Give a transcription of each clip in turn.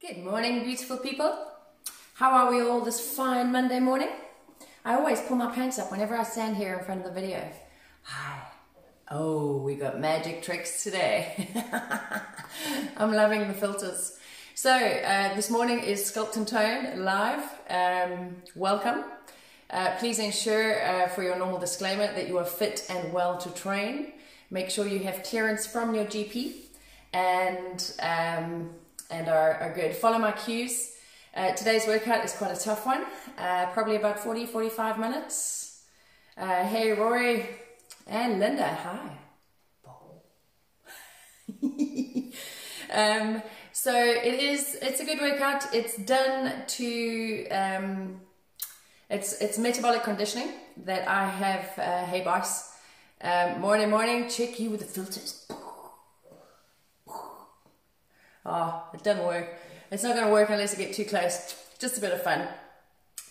Good morning, beautiful people. How are we all this fine Monday morning? I always pull my pants up whenever I stand here in front of the video. Hi. Oh, we got magic tricks today. I'm loving the filters. So, uh, this morning is Sculpt and Tone live. Um, welcome. Uh, please ensure uh, for your normal disclaimer that you are fit and well to train. Make sure you have clearance from your GP and um, and are, are good. Follow my cues. Uh, today's workout is quite a tough one, uh, probably about 40 45 minutes. Uh, hey, Rory and Linda, hi. um, so it is. It's a good workout. It's done to. Um, it's it's metabolic conditioning that I have. Uh, hey, boss. Um, morning, morning. Check you with the filters. Oh, it doesn't work. It's not going to work unless I get too close. Just a bit of fun.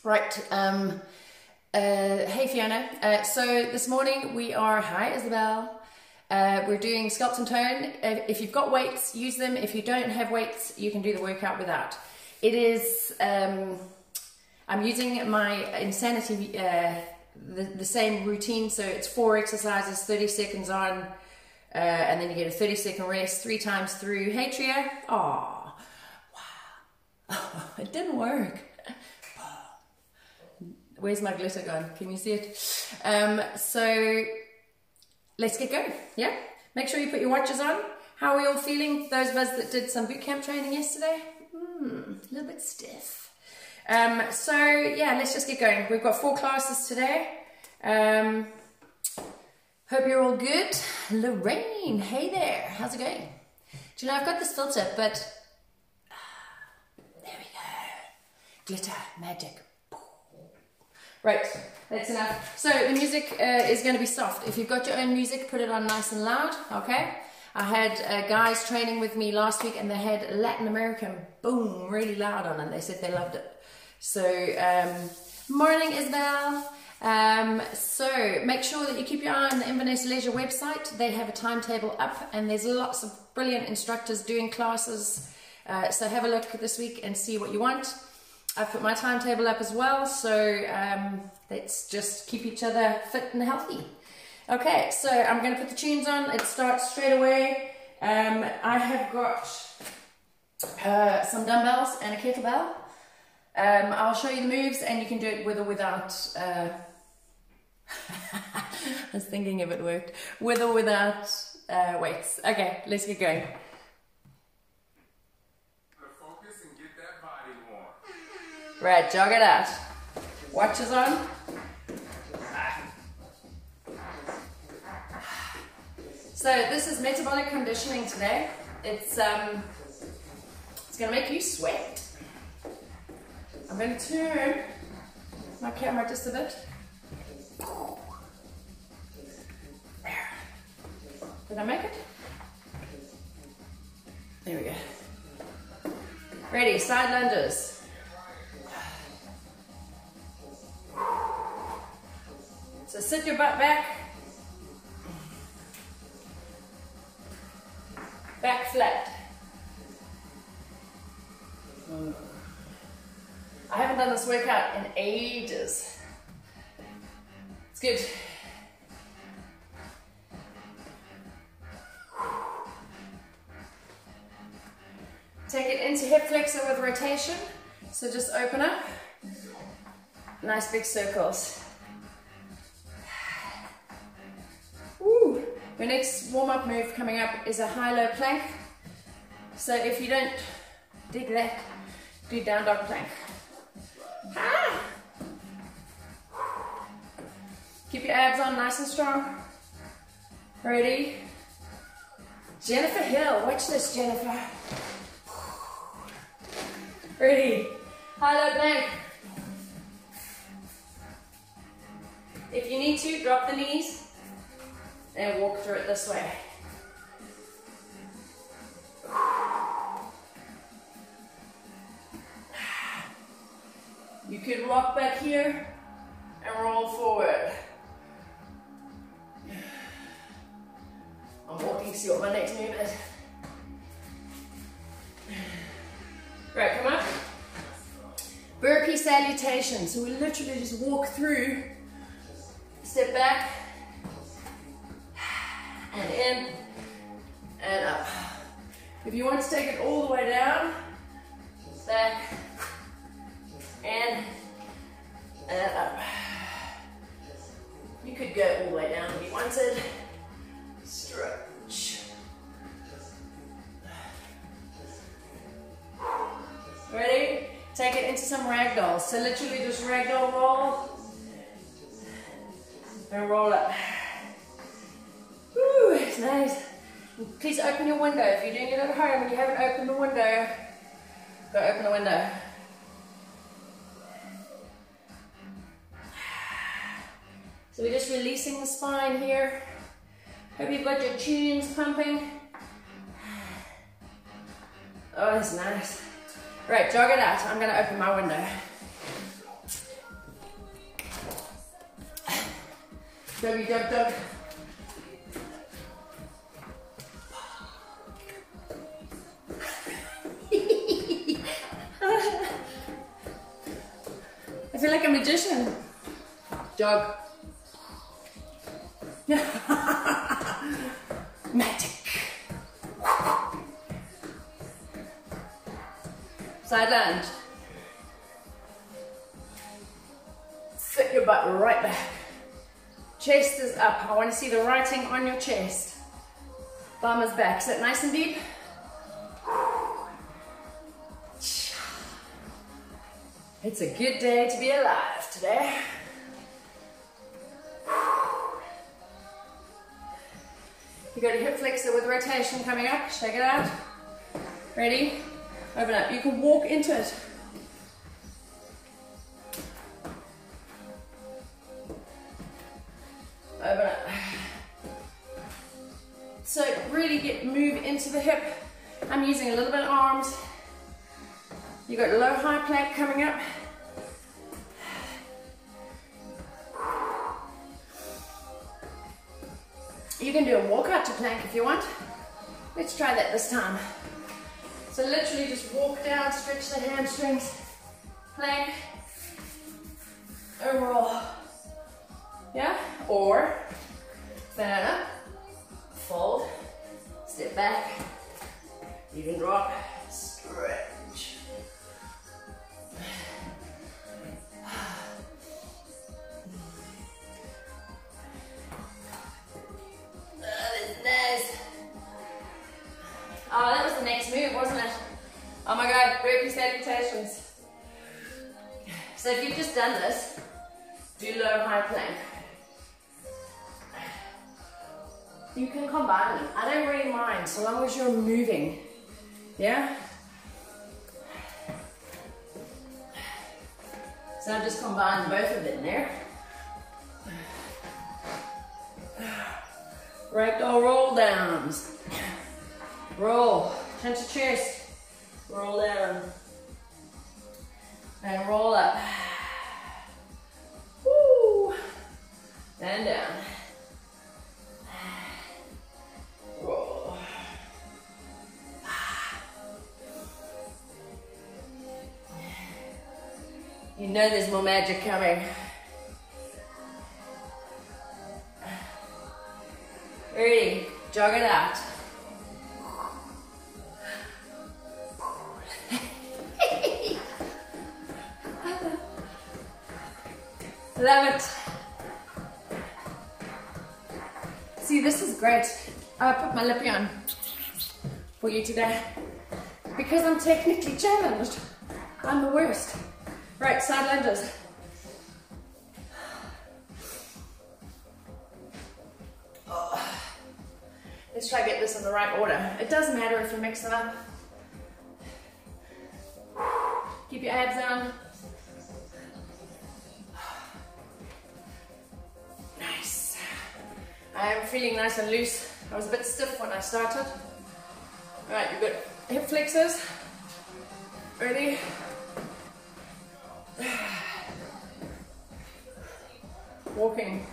Right. Um, uh, hey, Fiona. Uh, so this morning we are. Hi, Isabel. Uh, we're doing sculpt and tone. If you've got weights, use them. If you don't have weights, you can do the workout without. It is. Um, I'm using my insanity. Uh, the, the same routine. So it's four exercises, 30 seconds on, uh, and then you get a 30 second rest three times through. Hey, Tria. Oh, wow. it didn't work. Where's my glitter gone? Can you see it? Um, so let's get going. Yeah? Make sure you put your watches on. How are we all feeling? Those of us that did some boot camp training yesterday? Hmm, a little bit stiff. Um, so yeah, let's just get going. We've got four classes today. Um, hope you're all good. Lorraine, hey there, how's it going? Do you know, I've got this filter, but uh, there we go. Glitter, magic. Right, that's enough. So the music uh, is going to be soft. If you've got your own music, put it on nice and loud, okay? I had uh, guys training with me last week and they had Latin American boom really loud on and they said they loved it. So, um, morning Isabel. Um, so make sure that you keep your eye on the Inverness Leisure website. They have a timetable up and there's lots of brilliant instructors doing classes. Uh, so have a look at this week and see what you want. I've put my timetable up as well, so um, let's just keep each other fit and healthy. Okay, so I'm going to put the tunes on. It starts straight away. Um, I have got uh, some dumbbells and a kettlebell. Um, I'll show you the moves and you can do it with or without. Uh, I was thinking if it worked. With or without uh, weights. Okay, let's get going. Right, jog it out. Watches on. So this is metabolic conditioning today. It's um, it's gonna make you sweat. I'm going to turn my camera just a bit. There. Did I make it? There we go. Ready, side lunges. So sit your butt back. Back flat. I haven't done this workout in ages. It's good. Take it into hip flexor with rotation. So just open up. Nice big circles. Woo. Your next warm-up move coming up is a high-low plank. So if you don't dig that, do down dog plank. Keep your abs on nice and strong. Ready? Jennifer Hill, watch this, Jennifer. Ready? High low plank. If you need to, drop the knees and walk through it this way. You could rock back here and roll forward. I'm walking, to see what my next move is. Right, come up. Burpee salutation. So we literally just walk through, step back, and in, and up. If you want to take it all the way down, back, and, and up. You could go all the way down if you wanted. Stretch. Ready? Take it into some ragdoll. So literally just ragdoll roll. And roll up. Woo, it's nice. Please open your window. If you're doing it at home and you haven't opened the window, go open the window. So we're just releasing the spine here. Hope you've got your tunes pumping. Oh, it's nice. Right, jog it out. I'm to open my window. Doggy, dog, dog. I feel like a magician. Jog. Magic. Side lunge. Sit your butt right back. Chest is up. I want to see the writing on your chest. Bum is back. Sit nice and deep. It's a good day to be alive today. You got your hip flexor with rotation coming up. Shake it out. Ready? Open up. You can walk into it. Open up. So really get move into the hip. I'm using a little bit of arms. You got low high plank coming up. You can do a walkout to plank if you want. Let's try that this time. So literally just walk down, stretch the hamstrings, plank, and roll. Yeah? Or up, fold, step back, can drop, Oh my god, burpee salutations. So if you've just done this, do low high plank. You can combine them. I don't really mind, so long as you're moving. Yeah? So I've just combined both of them there. Ragdoll roll downs. Roll, chin to chest. Roll down. And roll up. Woo. And down. Roll. You know there's more magic coming. Ready, jog it out. Love it. See, this is great. I put my lippy on for you today because I'm technically challenged. I'm the worst. Right, side lunges. Oh. Let's try to get this in the right order. It doesn't matter if you mix them up. Keep your abs on. feeling nice and loose. I was a bit stiff when I started. All right, you've got hip flexors. Ready? Walking.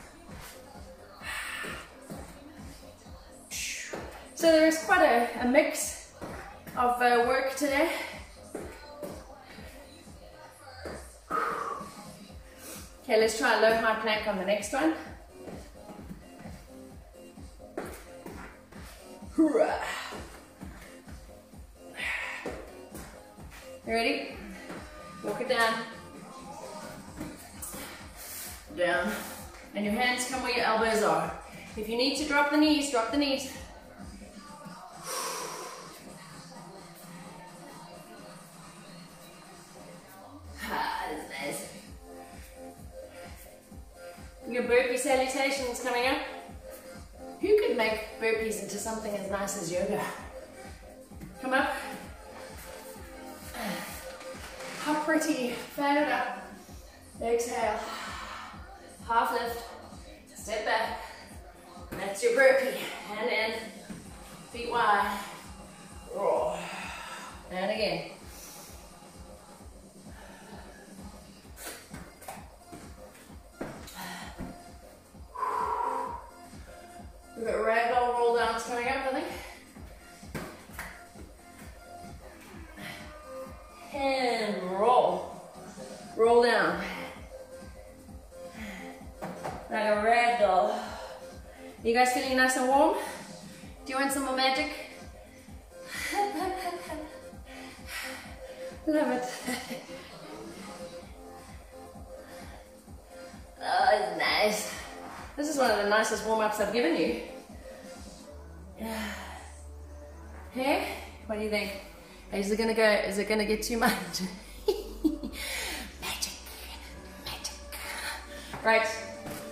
So there is quite a, a mix of uh, work today. Okay, let's try a low high plank on the next one. Ready? Walk it down. Down. And your hands come where your elbows are. If you need to drop the knees, drop the knees. Ah, nice. Your burpee salutations coming up. Who could make burpees into something as nice as yoga? Do you want some more magic? Love it. oh, it's nice. This is one of the nicest warm-ups I've given you. Yeah. Hey, what do you think? Is it gonna go, is it gonna get too much? magic, magic. Right,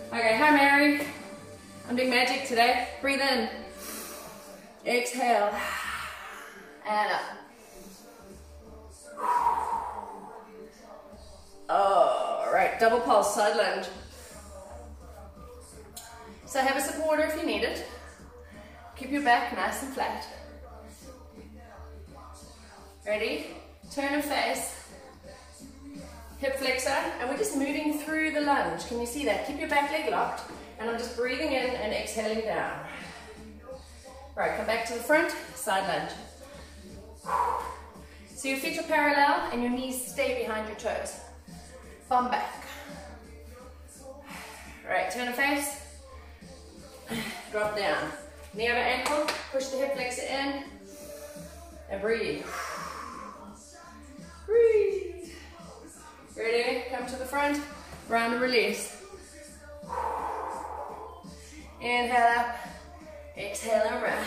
okay, hi Mary. I'm doing magic today. Breathe in. Exhale. And up. All right, double pulse, side lunge. So have a supporter if you need it. Keep your back nice and flat. Ready? Turn and face. Hip flexor, and we're just moving through the lunge. Can you see that? Keep your back leg locked, and I'm just breathing in and exhaling down. Right, come back to the front, side lunge. So your feet are parallel and your knees stay behind your toes. Bum back. Right, turn and face. Drop down. Knee over ankle, push the hip flexor in, and breathe. Breathe. Ready? Come to the front, round and release. Inhale up, exhale and round.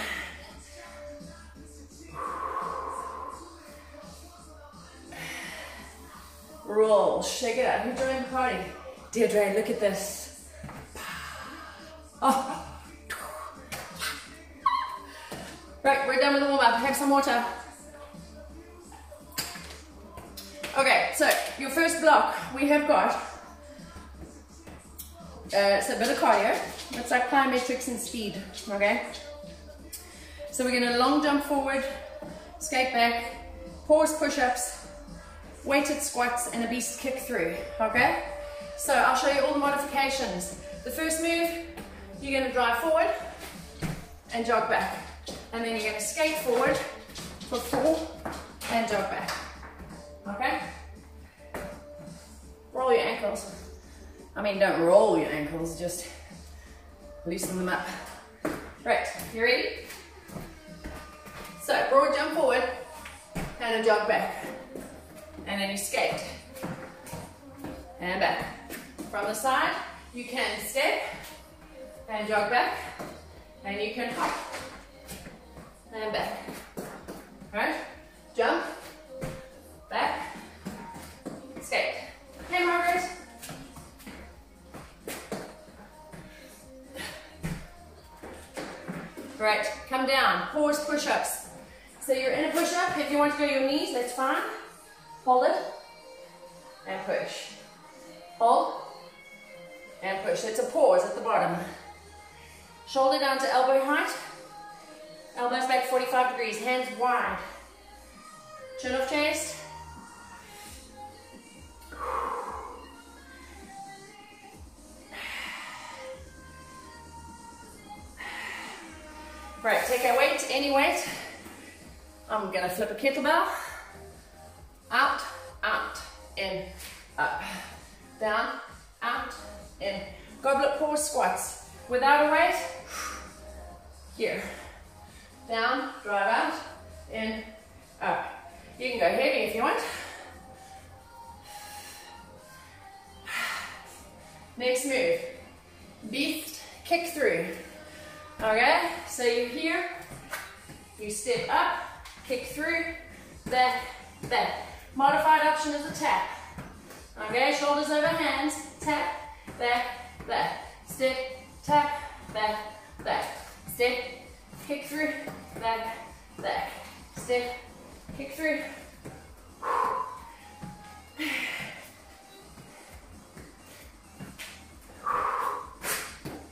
Roll, shake it out. Who joined the party? Deirdre, look at this. Oh. Right, we're done with the warm up. Have some water. Okay, so your first block we have got. Uh, it's a bit of cardio. It's like plyometrics and speed. Okay. So we're gonna long jump forward, skate back, pause push-ups, weighted squats, and a beast kick through. Okay. So I'll show you all the modifications. The first move, you're gonna drive forward and jog back. And then you're gonna skate forward for four and jog back. Okay? Roll your ankles. I mean, don't roll your ankles, just loosen them up. Right, you ready? So, broad jump forward and a jog back. And then you skate. And back. From the side, you can step and jog back. And you can hop and back. Right? Jump, pause push-ups. So you're in a push-up, if you want to go your knees, that's fine. Hold it, and push. Hold, and push. It's a pause at the bottom. Shoulder down to elbow height. Elbows back 45 degrees, hands wide. Chin off chest. Right, take our weight, any weight. I'm gonna flip a kettlebell. Out, out, in, up, down, out, in. Goblet pause squats. Without a weight, here. Down, drive out, in, up. You can go heavy if you want. Next move, beast kick through. Okay, so you're here, you step up, kick through, back, back. Modified option is a tap. Okay, shoulders over hands, tap, back, back. Step, tap, back, back. Step, kick through, back, back. Step, kick through.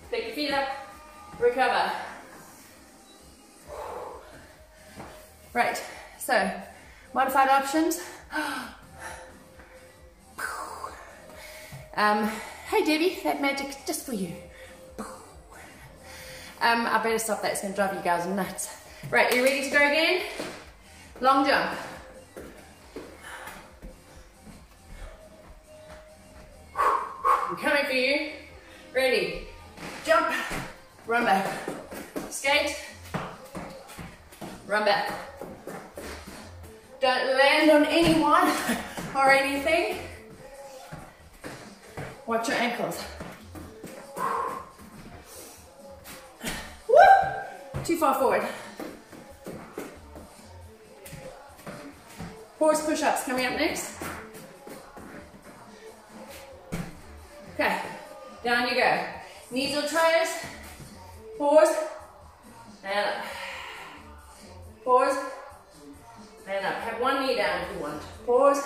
Pick your feet up, recover. Right, so modified options. Um, hey Debbie, that magic just for you. Um, I better stop that, it's going to drive you guys nuts. Right, you ready to go again? Long jump. I'm coming for you. Ready. Jump. Run back. Skate. Run back. Don't land on anyone or anything. Watch your ankles. Woo! Too far forward. Horse push-ups coming up next. Okay, down you go. Knees or toes. Pause. And up. Pause. And up. Have one knee down if you want. Pause.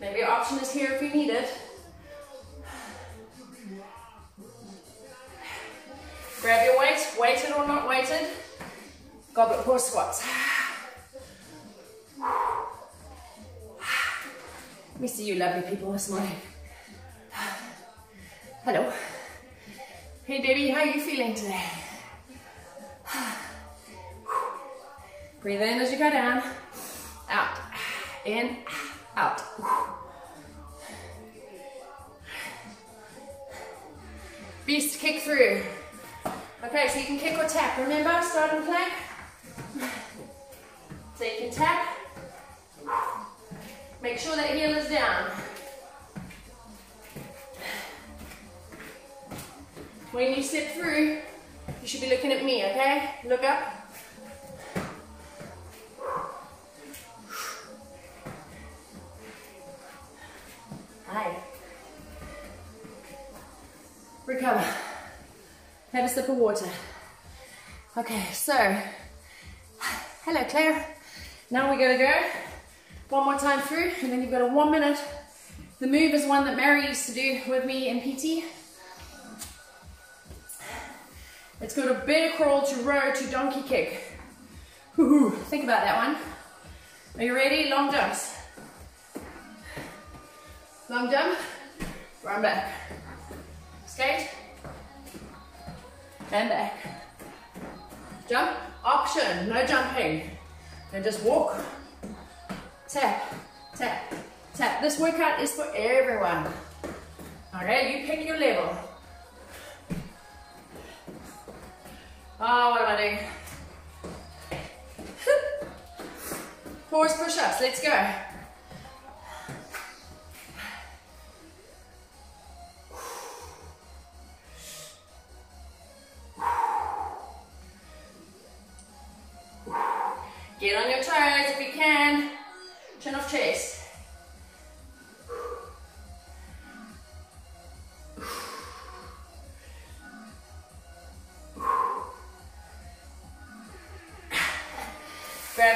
Maybe option is here if you need it. Grab your weights, weighted or not weighted. Goblet horse squats. Me see you lovely people this morning. Hello. Hey Debbie, how are you feeling today? Breathe in as you go down. Out. In. Out. Beast kick through. Okay, so you can kick or tap. Remember, starting plank. So you can tap. Make sure that heel is down. When you step through, you should be looking at me, okay? Look up. Hi. Recover. Have a sip of water. Okay, so, hello Claire. Now we're gonna go one more time through and then you've got a one minute. The move is one that Mary used to do with me in PT. It's called a bear crawl to row to donkey kick. Think about that one. Are you ready? Long jumps. Long jump, run back. Skate, and back. Jump, option, no jumping. And just walk. Tap, tap, tap. This workout is for everyone. All right, you pick your level. Oh, what am I doing? Horse push-ups, let's go.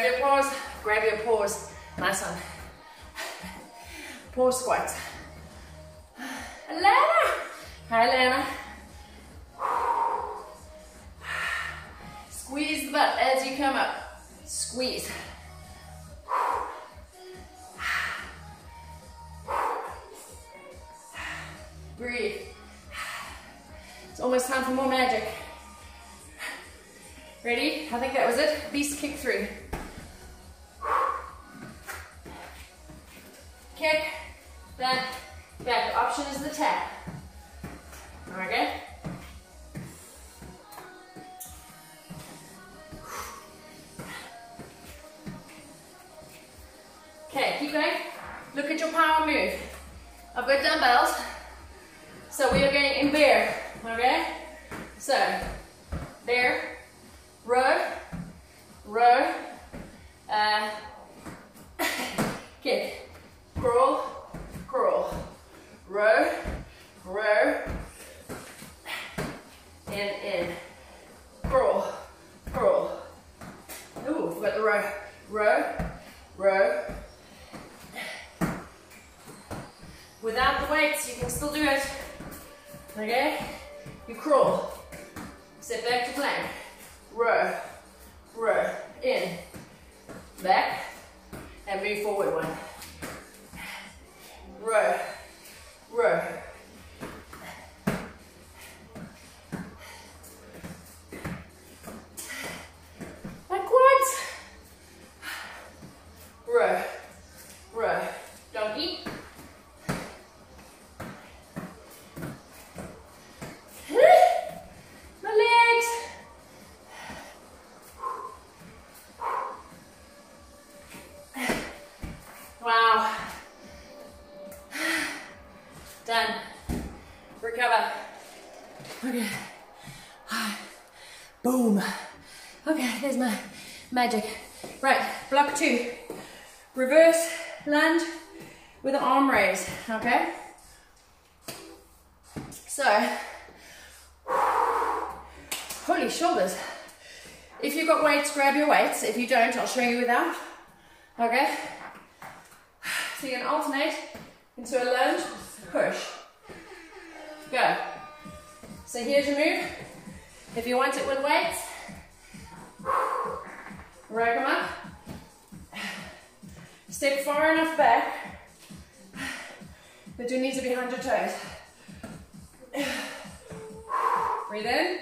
Your paws, grab your paws. Nice one. Paw squats. Okay. Look at your power move. I've got dumbbells. So we are going in bear, okay? So, bear, row, row, uh, kick, crawl, crawl, row, row, in, in, crawl, crawl. Ooh, forgot the row, row, row. Without the weights, you can still do it. Okay? You crawl. Step back to plank. Row. Row. In. Back. And move forward one. Row. Row. Boom. Okay, there's my magic. Right, block two. Reverse lunge with an arm raise, okay? So, holy shoulders. If you've got weights, grab your weights. If you don't, I'll show you without. Okay? So you can alternate into a lunge, push. Go. So here's your move. If you want it with weights, rack them up. Step far enough back that your knees are behind your toes. Breathe in.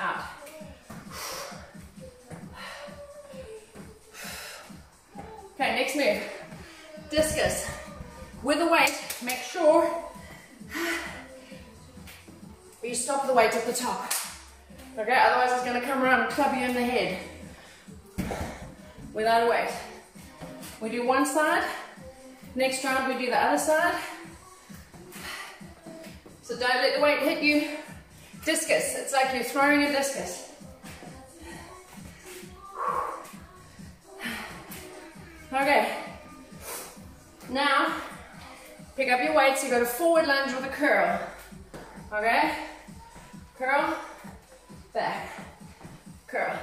Out. Okay, next move. Discus. With a weight, make sure you stop the weight at the top. Okay, otherwise it's gonna come around and club you in the head. Without a weight. We do one side, next round we do the other side. So don't let the weight hit you. Discus, it's like you're throwing a discus. Okay. Now, pick up your weights, you go to forward lunge with a curl. Okay? Curl, back, curl.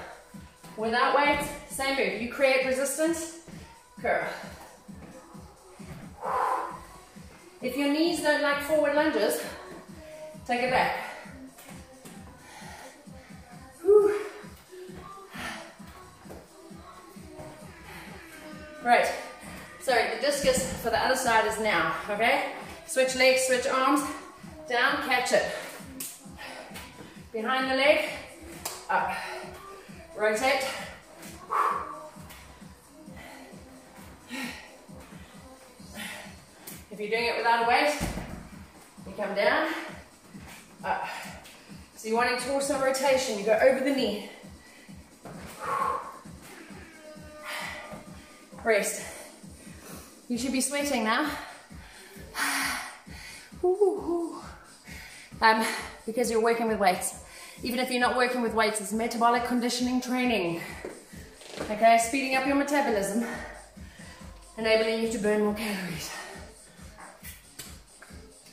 Without weights, same move. You create resistance, curl. If your knees don't like forward lunges, take it back. Right. So the discus for the other side is now, okay? Switch legs, switch arms, down, catch it. Behind the leg, up. Rotate. If you're doing it without a weight, you come down, up. So you're wanting torso rotation, you go over the knee. Rest. You should be sweating now. Um, because you're working with weights. Even if you're not working with weights, it's metabolic conditioning training. Okay, speeding up your metabolism, enabling you to burn more calories.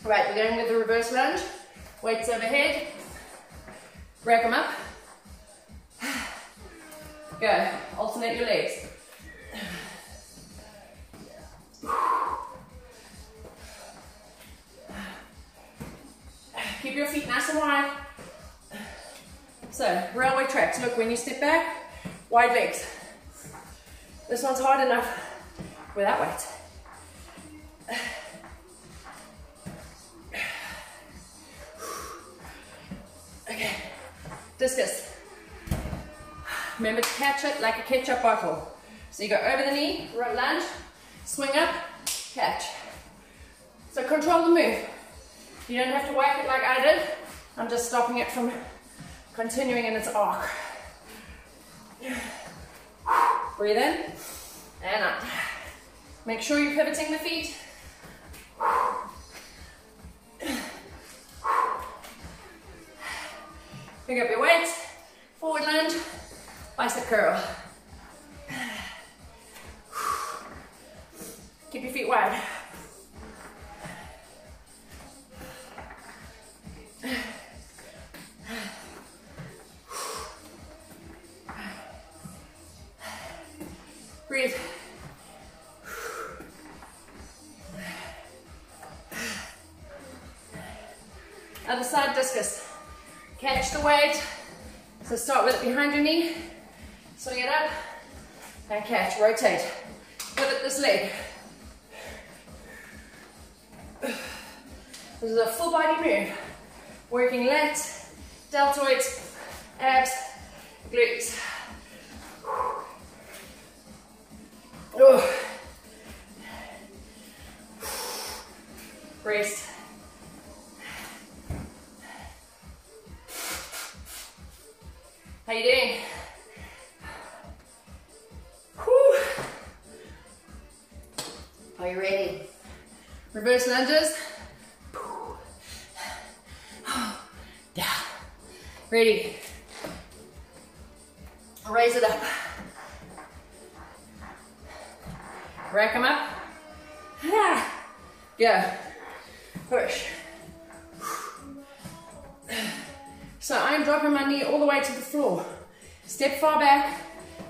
Right, we're going with the reverse lunge. Weights overhead. Rack them up. Go. Alternate your legs. So, railway tracks. Look, when you step back, wide legs. This one's hard enough without weight. Okay, discus. Remember to catch it like a ketchup bottle. So you go over the knee, lunge, swing up, catch. So control the move. You don't have to whack it like I did. I'm just stopping it from continuing in its arc. Breathe in and out. Make sure you're pivoting the feet. Pick up your weight, forward lunge, bicep curl. Keep your feet wide. Rotate. Are you ready? Reverse lunges. Down. Ready. Raise it up. Rack them up. Go. Push. So I'm dropping my knee all the way to the floor. Step far back.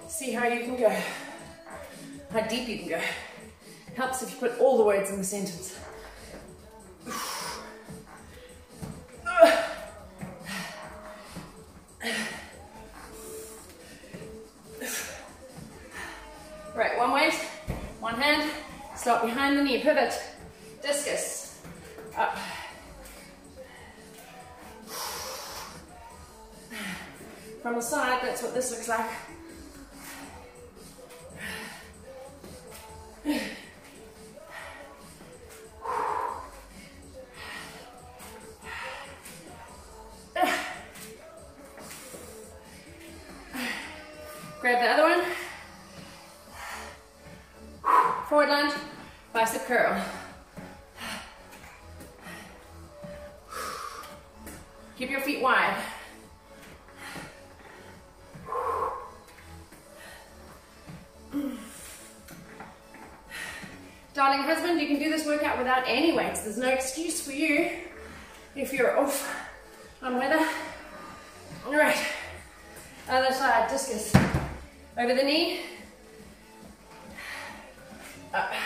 See how you can go. How deep you can go. Helps if you put all the words in the sentence. Forward lunge, bicep curl. Keep your feet wide. Darling husband, you can do this workout without any weights. There's no excuse for you if you're off on weather. All right, other side, discus. Over the knee, up.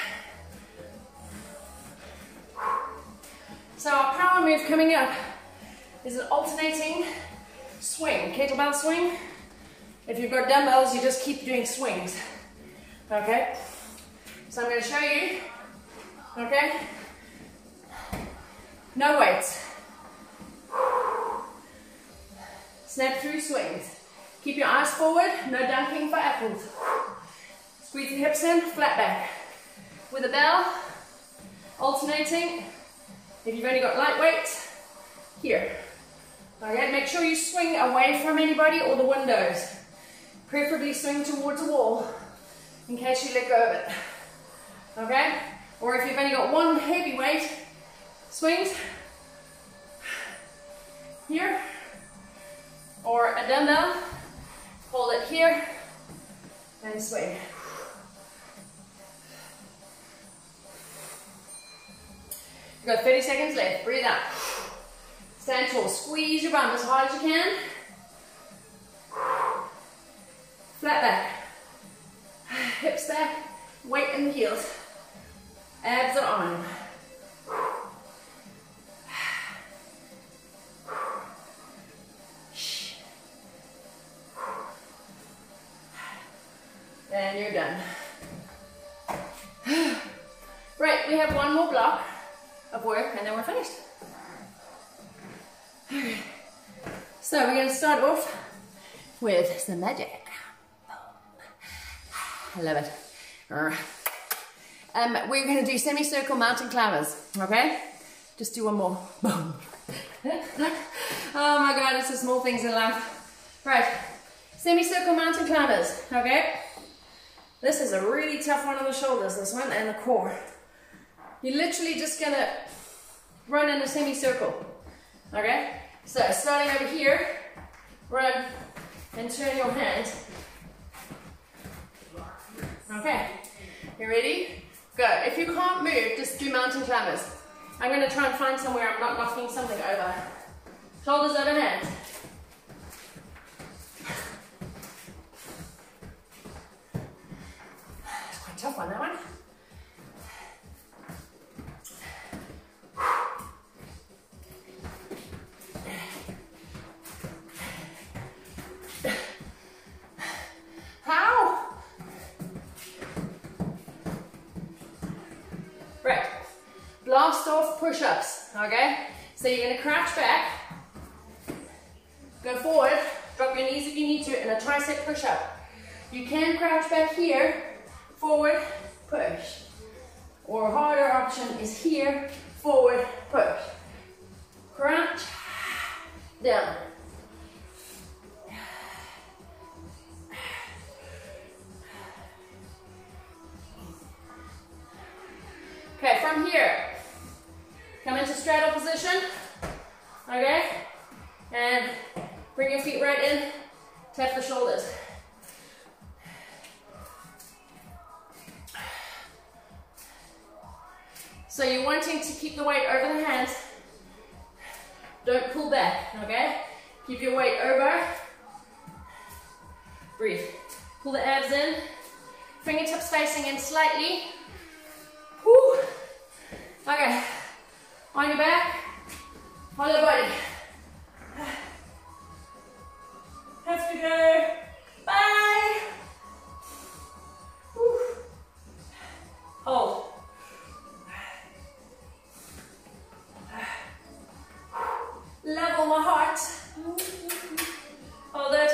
So our power move coming up is an alternating swing, kettlebell swing. If you've got dumbbells, you just keep doing swings. Okay? So I'm going to show you. Okay? No weights. Snap through swings. Keep your eyes forward, no dunking for apples. Squeeze the hips in, flat back. With a bell, alternating. If you've only got light weights, here. Okay, make sure you swing away from anybody or the windows. Preferably swing towards a wall in case you let go of it. Okay? Or if you've only got one heavy weight, swings here or a dumbbell, hold it here and swing. You've got 30 seconds left. Breathe out. Stand tall. Squeeze your bum as hard as you can. Flat back. Hips back. Weight in the heels. Abs are on. And you're done. Right, we have one more block of work and then we're finished. So we're going to start off with some magic. I love it. Um, we're going to do semicircle mountain climbers, okay? Just do one more. oh my god, it's the small things in life. Right, semicircle mountain climbers, okay? This is a really tough one on the shoulders, this one, and the core. You're literally just gonna run in a semicircle, okay? So starting over here, run and turn your hand. Okay, you ready? Go. If you can't move, just do mountain climbers. I'm gonna try and find somewhere I'm not knocking something over. Shoulders over hands. It's quite tough one, that one. Push-ups, okay? So you're gonna crouch back, go forward, drop your knees if you need to, and a tricep push-up. You can crouch back here, forward, push. Or a harder option is here, forward, push. Crouch, down. Okay, from here, Come into straddle position. Okay? And bring your feet right in. Tap the shoulders. So you're wanting to keep the weight over the hands. Don't pull back, okay? Keep your weight over. Breathe. Pull the abs in. Fingertips facing in slightly. Whew. Okay. On your back, on your body. Have to go. Bye. Hold. Level my heart. Hold it.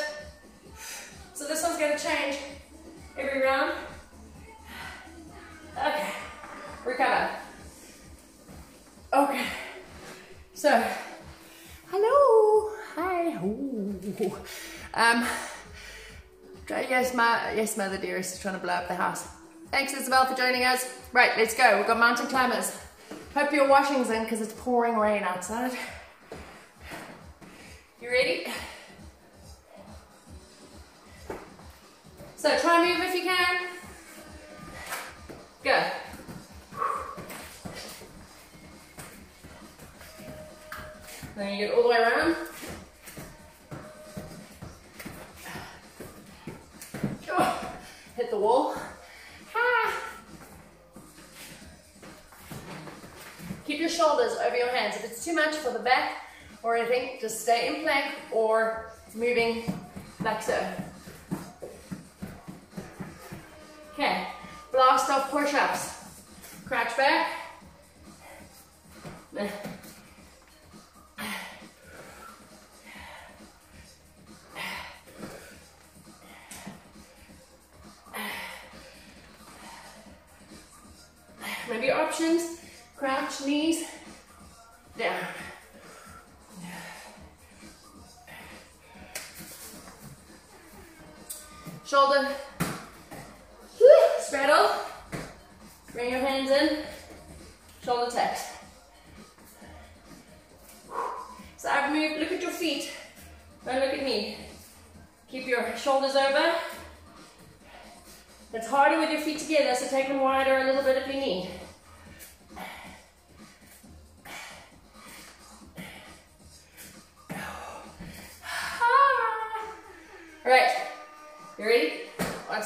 So this one's going to change every round. Okay. Recover. Okay. So, hello. Hi. Ooh. Um, yes, my, yes, Mother Dearest is trying to blow up the house. Thanks, Isabel, for joining us. Right, let's go. We've got mountain climbers. Hope your washing's in because it's pouring rain outside. You ready? So try and move if you can. Go. Then you get all the way around. Hit the wall. Keep your shoulders over your hands. If it's too much for the back or anything, just stay in plank or moving like so. Okay, blast off push-ups. Crouch back. Options, crouch, knees, down. Shoulder, spread straddle, bring your hands in, shoulder taps. So I've moved, look at your feet, don't look at me. Keep your shoulders over, it's harder with your feet together, so take them wider a little bit if you need.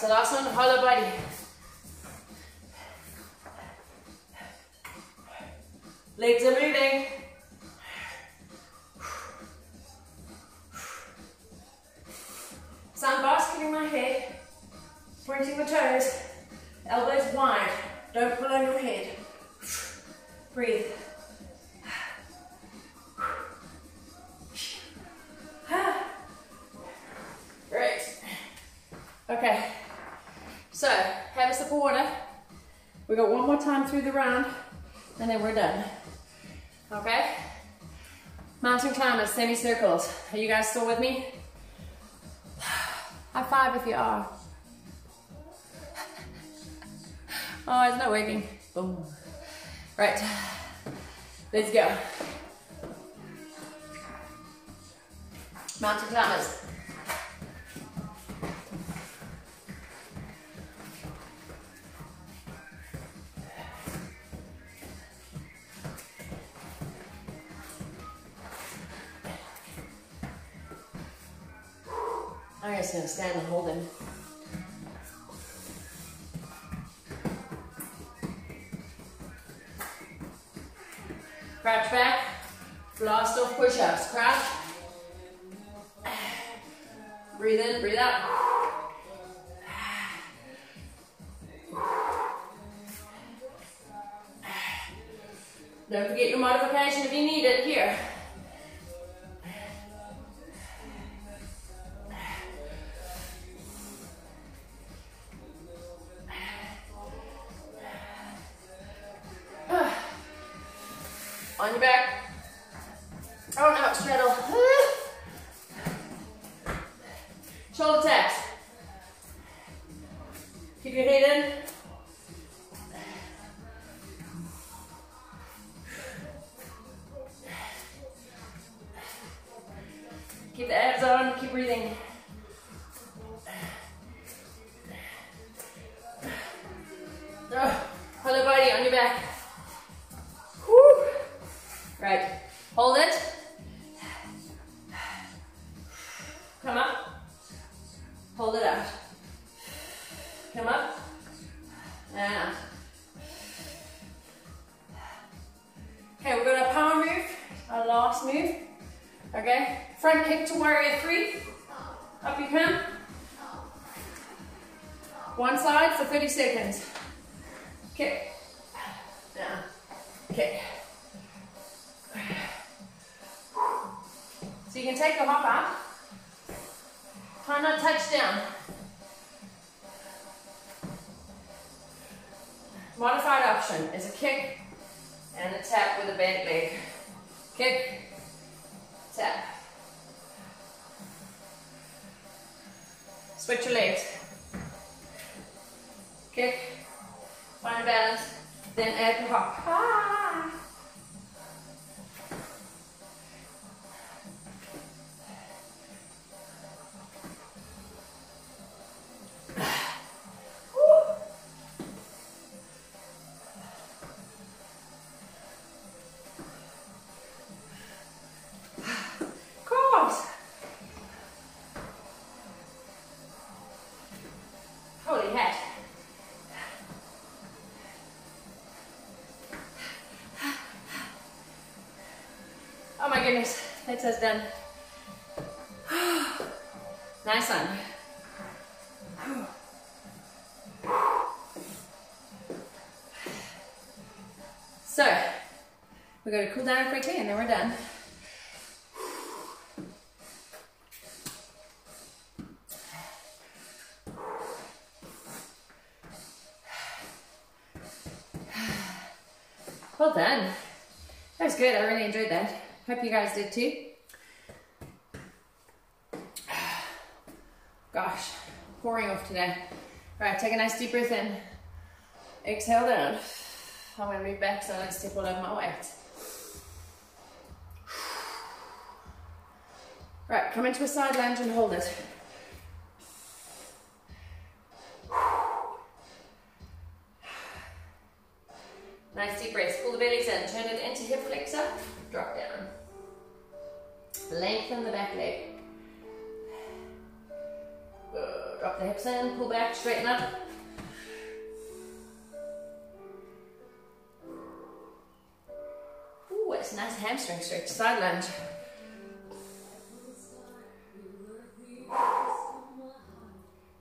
That's the last one, hollow body. Legs are moving. Sun basketing my head, pointing the toes, elbows wide, don't pull on your head. Breathe. Great. Okay so have a water. We got one more time through the round and then we're done. Okay? Mountain climbers, semicircles. Are you guys still with me? High five if you are. Oh, it's not working. Boom. Right. Let's go. Mountain climbers. Just gonna stand and hold him. Crouch back, blast off push-ups, crouch. Keep breathing. Ah, oh, hello buddy, on your back. Woo. Right, hold it. Come up. Hold it out. Come up. And out. Okay, we're gonna power move, our last move. Okay, front kick to warrior three. Up you come. One side for 30 seconds. Kick. Down. Kick. So you can take your hop out. Try not touch down. Modified option is a kick and a tap with a bent leg. Kick, tap. Switch your legs. Kick, find balance, then add your hop. Ah. That's us done. nice one. So, we're going to cool down quickly and then we're done. Well done. That was good. I really enjoyed that. Hope you guys did too. Gosh, pouring off today. All right, take a nice deep breath in. Exhale down. I'm going to move back so I don't step all over my weight. Right, come into a side lunge and hold it. Nice deep breath. Pull the bellies in. Turn it into hip flexor. Drop. Lengthen the back leg. Good. Drop the hips in. Pull back. Straighten up. Ooh, it's a nice hamstring stretch. Side lunge.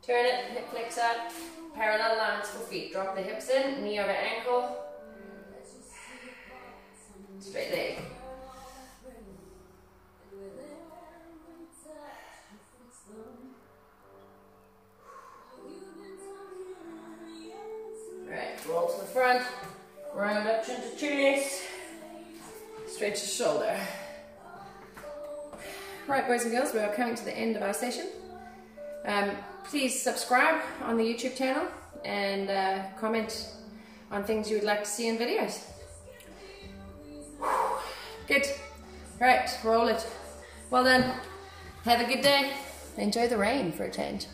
Turn it, hip flex. Parallel lines for feet. Drop the hips in, knee over ankle. Chin to chest. Stretch the shoulder. Right, boys and girls, we are coming to the end of our session. Um, please subscribe on the YouTube channel and uh, comment on things you would like to see in videos. Good. Right, roll it. Well done. Have a good day. Enjoy the rain for a change.